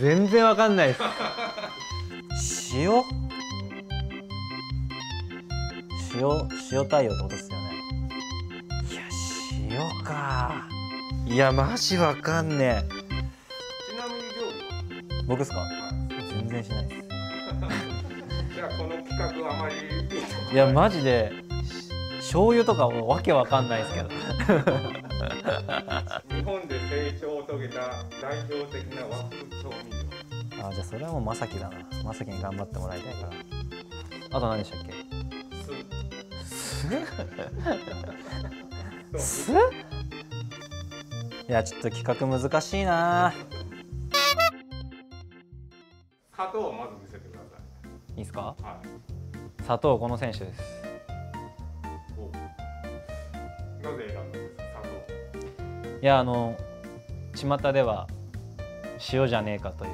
全然わかんないです。塩？塩塩対応ってことですよね。いや塩か。いやマジわかんねえ。ちなみに料理は？僕ですか？はい全然しないです。じゃあこの企画あまり。いやマジでし醤油とかもうわけわかんないですけど。日本で成長を遂げた代表的な和風あじゃあそれはもうまさきだな。まさきに頑張ってもらいたいから。あと何でしたっけ？酢酢酢いやちょっと企画難しいな。砂糖をまず見せてください。いですか？いはい。砂糖この選手です。お。なぜ選んだんですか砂糖いやあの巷では塩じゃねえかという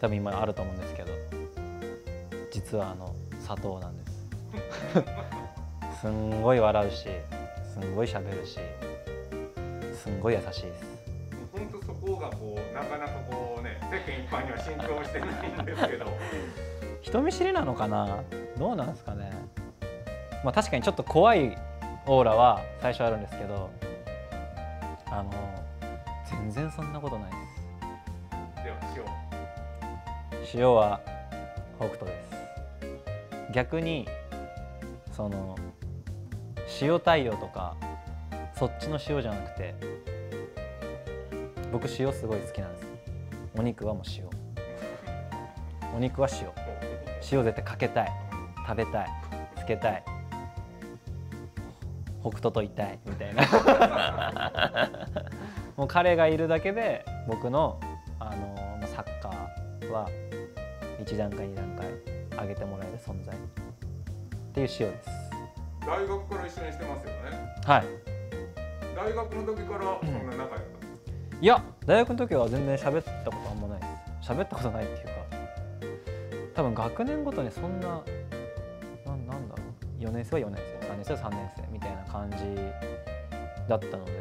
多分今あると思うんですけど実はあの砂糖なんです。すんごい笑うしすんごい喋るしすんごい優しいです。本当そこがこうなかなかこうね世間一般には浸透してないんですけど。人見知りなのかな？どうなんですかね？まあ確かにちょっと怖いオーラは最初あるんですけどあの全然そんなことないです。では塩塩は北斗です。逆にその塩対応とかそっちの塩じゃなくて僕塩すごい好きなんです。お肉はもう塩。お肉は塩。塩絶対かけたい。食べたい。つけたい。北斗といたいみたいな。もう彼がいるだけで僕のあのサッカーは1段階2段階上げてもらえる存在。っていう塩です。大学から一緒にしてますよね。はい。大学の時からそんな仲良かった。いや大学の時は全然喋ったことあんまない。喋ったことないっていうか多分学年ごとにそんななんなんだろう。4年生は4年生。3年生は3年生みたいな感じだったので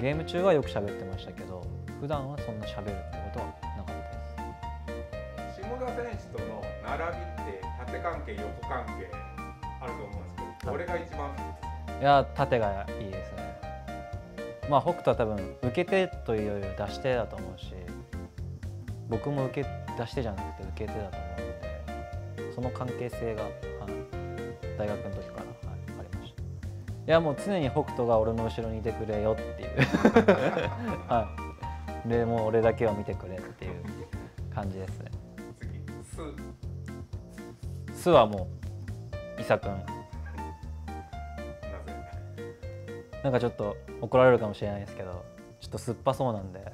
ゲーム中はよく喋ってましたけど普段はそんな喋るってことは下田選手との並びって縦関係横関係あると思うんですけどはい俺が一番。いや縦がいいですね。まあ北斗は多分受け手というよりは出し手だと思うし僕も受け出し手じゃなくて受け手だと思うのでその関係性が、はい、大学の時から、はい、ありました。いやもう常に北斗が俺の後ろにいてくれよっていう。はい。でもう俺だけを見てくれっていう感じですね次酢巣はもう伊佐君。なぜ？なんかちょっと怒られるかもしれないですけどちょっと酸っぱそうなんで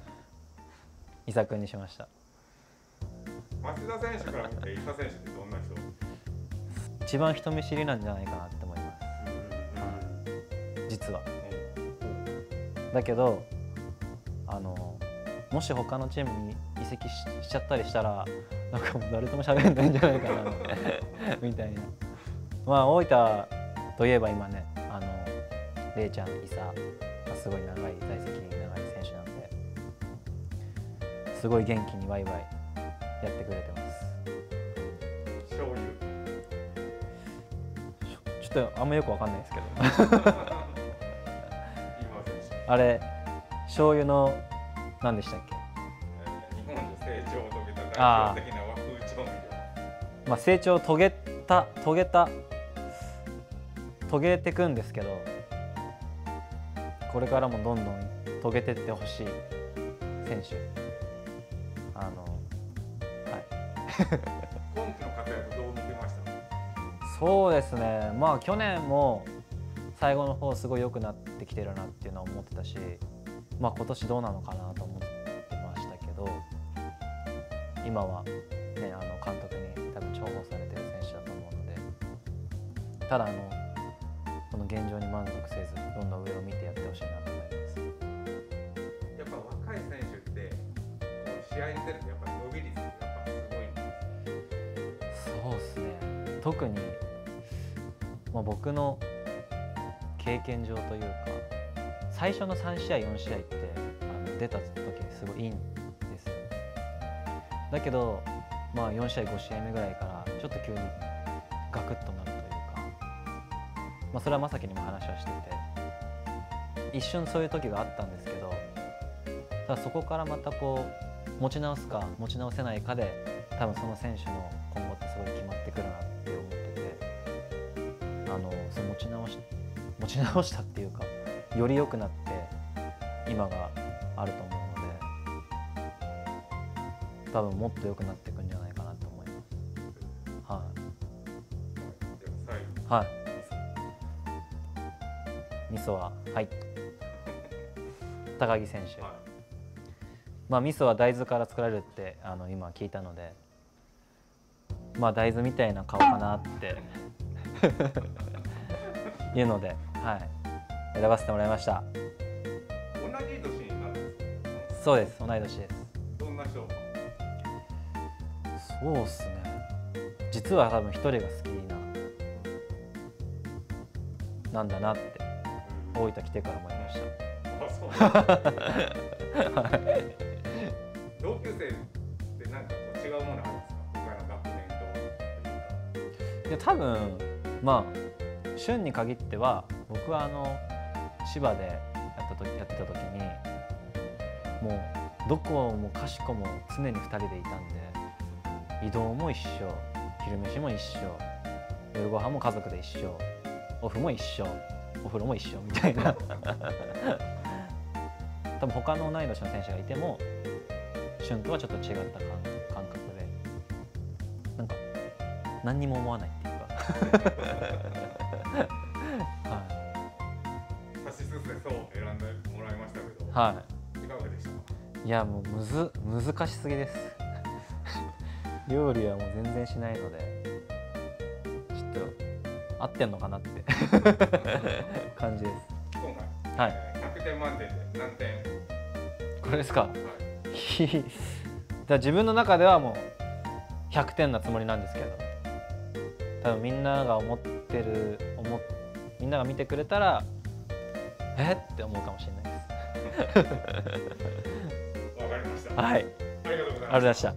伊佐君にしました。町田選手から見て伊佐選手ってどんな人？一番人見知りなんじゃないかなって思います。実は。だけどあのもし他のチームに移籍ししちゃったりしたらなんかもう誰とも喋れないんじゃないかな みたいな。まあ大分といえば今ねあのレイちゃん伊佐がすごい長い在籍長い選手なんですごい元気にワイワイやってくれてます。醤油。ちょっとあんまよくわかんないですけど。あれ醤油の何でしたっけ？えー日本で成長を遂げた代表的な和風調味料。まあ、成長を遂げた遂げた遂げていくんですけどこれからもどんどん遂げてってほしい選手。あのはい。今季の活躍どう見てました？そうですね。まあ去年も最後の方すごい良くなってきてるなっていうのは思ってたしまあ今年どうなのかなとど今はねあの監督に多分重宝されてる選手だと思うのでただあのこの現状に満足せずどんどん上を見てやってほしいなと思います。やっぱ若い選手って試合に出るとやっぱ伸び率ってやっぱすごいそうですね。特に、まあ、僕の経験上というか最初の3試合4試合ってあの出た時すごいいいんですよだけどまあ4試合5試合目ぐらいからちょっと急にガクッとなるというか、まあ、それはまさきにも話をしていて一瞬そういう時があったんですけどただそこからまたこう持ち直すか持ち直せないかで多分その選手の今後ってすごい決まってくるなって思っててあのその持ち直し持ち直したっていうかより良くなって今があると思う。多分もっと良くなっていくんじゃないかなと思います。はい、はい、味噌ははい。高木選手、はい。まあ味噌は大豆から作られるってあの今聞いたので。まあ大豆みたいな顔かなって。いうので、はい、選ばせてもらいました。同じ年になるそうです。同い年です。どんな人そうっすね。実は多分一人が好きななんだなって大分来てから思いましあそう同級生ってなんかこう違うものあるんですか？他の学年といや多分まあ旬に限っては僕はあの千葉でやった時やってた時にもうどこもかしこも常に2人でいたんで移動も一緒昼飯も一緒夜ご飯も家族で一緒オフも一緒お風呂も一緒みたいな。多分他の同い年の選手がいても旬とはちょっと違った感感覚でなんか何にも思わないっていうか。は差し進めそう選んでもらいましたけど、い、はいかがでしたか？いやもうむず難しすぎです料理はもう全然しないのでちょっと合ってんのかなって。感じです。今回、はい。えー100点満点で何点？これですか？はい。ひ だ自分の中ではもう100点なつもりなんですけど多分みんなが思ってる思っみんなが見てくれたらえ？って思うかもしれないです。わかりました、はい。ありがとうございました